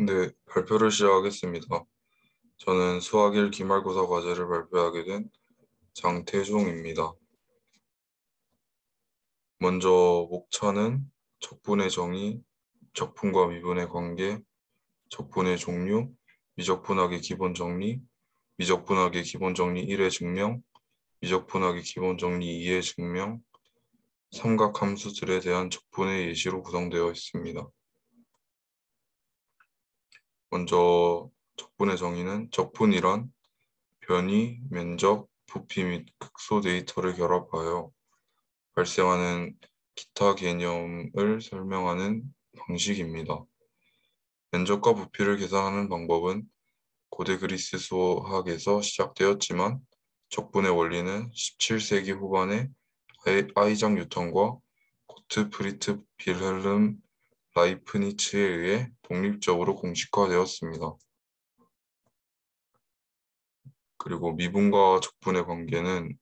네, 발표를 시작하겠습니다. 저는 수학 1 기말고사 과제를 발표하게 된 장태종입니다. 먼저 목차는 적분의 정의, 적분과 미분의 관계, 적분의 종류, 미적분학의 기본 정리, 미적분학의 기본 정리 1의 증명, 미적분학의 기본 정리 2의 증명, 삼각함수들에 대한 적분의 예시로 구성되어 있습니다. 먼저 적분의 정의는 적분이란 변위, 면적, 부피 및 극소 데이터를 결합하여 발생하는 기타 개념을 설명하는 방식입니다. 면적과 부피를 계산하는 방법은 고대 그리스 수학에서 시작되었지만 적분의 원리는 17세기 후반에 아이작 뉴턴과 고트프리트 빌헬름 라이프니츠에 의해 독립적으로 공식화되었습니다. 그리고 미분과 적분의 관계는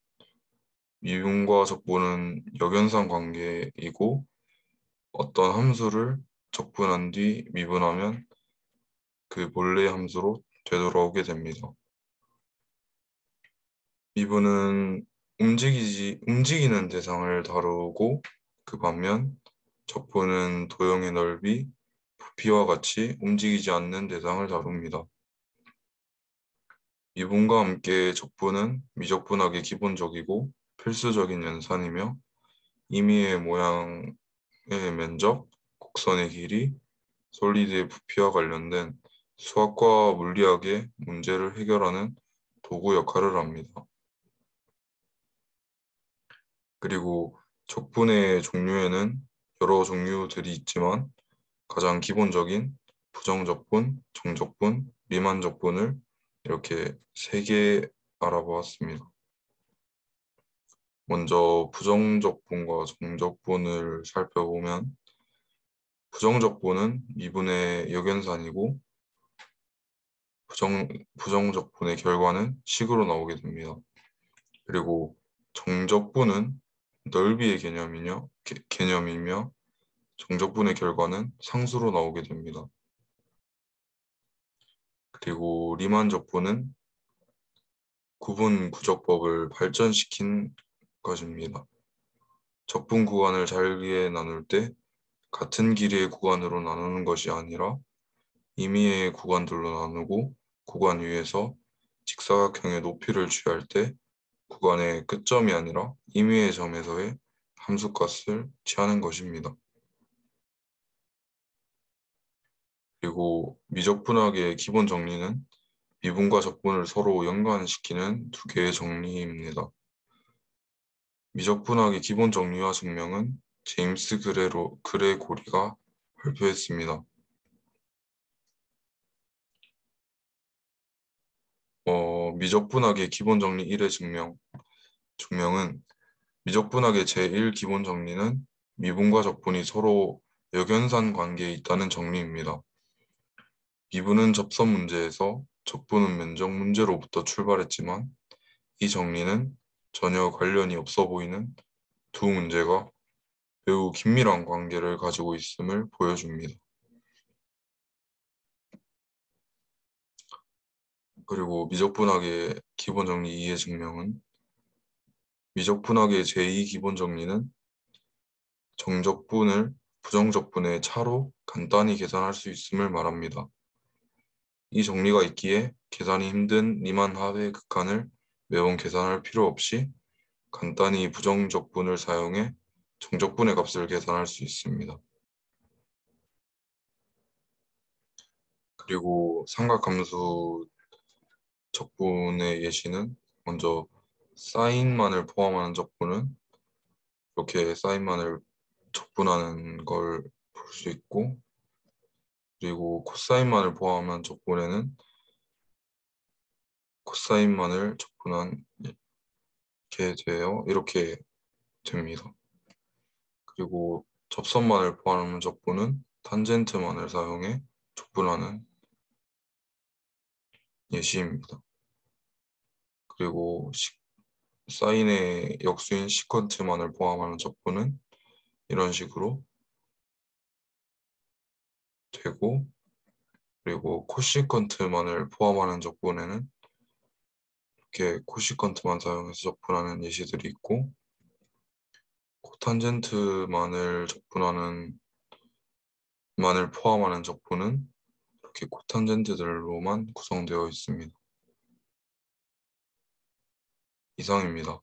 미분과 적분은 역연상 관계이고 어떤 함수를 적분한 뒤 미분하면 그 본래 함수로 되돌아오게 됩니다. 미분은 움직이지, 움직이는 대상을 다루고 그 반면 적분은 도형의 넓이, 부피와 같이 움직이지 않는 대상을 다룹니다. 미분과 함께 적분은 미적분학의 기본적이고 필수적인 연산이며 임의의 모양의 면적, 곡선의 길이, 솔리드의 부피와 관련된 수학과 물리학의 문제를 해결하는 도구 역할을 합니다. 그리고 적분의 종류에는 여러 종류들이 있지만 가장 기본적인 부정적분, 정적분, 미만적분을 이렇게 세 개 알아보았습니다. 먼저 부정적분과 정적분을 살펴보면 부정적분은 미분의 역연산이고 부정, 부정적분의 결과는 식으로 나오게 됩니다. 그리고 정적분은 넓이의 개념이며, 개, 개념이며 정적분의 결과는 상수로 나오게 됩니다. 그리고 리만 적분은 구분 구적법을 발전시킨 것입니다. 적분 구간을 잘게 나눌 때 같은 길이의 구간으로 나누는 것이 아니라 임의의 구간들로 나누고 구간 위에서 직사각형의 높이를 취할 때 구간의 끝점이 아니라 임의의 점에서의 함수값을 취하는 것입니다. 그리고 미적 분학의 기본 정리는 미분과 적분을 서로 연관시키는 두 개의 정리입니다. 미적 분학의 기본 정리와 증명은 제임스 그레로, 그레고리가 발표했습니다. 어, 미적분학의 기본 정리 1의 증명. 증명은 미적분학의 제1 기본 정리는 미분과 적분이 서로 역연산 관계에 있다는 정리입니다. 미분은 접선 문제에서 적분은 면적 문제로부터 출발했지만 이 정리는 전혀 관련이 없어 보이는 두 문제가 매우 긴밀한 관계를 가지고 있음을 보여줍니다. 그리고 미적분학의 기본 정리 2의 증명은 미적분학의 제2 기본 정리는 정적분을 부정적분의 차로 간단히 계산할 수 있음을 말합니다. 이 정리가 있기에 계산이 힘든 리만 합의 극한을 매번 계산할 필요 없이 간단히 부정적분을 사용해 정적분의 값을 계산할 수 있습니다. 그리고 삼각함수 적분의 예시는 먼저 사인만을 포함하는 적분은 이렇게 사인만을 적분하는 걸 볼 수 있고 그리고 코사인만을 포함한 적분에는 코사인만을 적분한 게 돼요. 이렇게 됩니다. 그리고 접선만을 포함하는 적분은 탄젠트만을 사용해 적분하는 예시입니다. 그리고 시, 사인의 역수인 시퀀트만을 포함하는 적분은 이런 식으로 되고 그리고 코시컨트만을 포함하는 적분에는 이렇게 코시컨트만 사용해서 적분하는 예시들이 있고 코탄젠트만을 적분하는 만을 포함하는 적분은 이렇게 코탄젠트들로만 구성되어 있습니다. 이상입니다.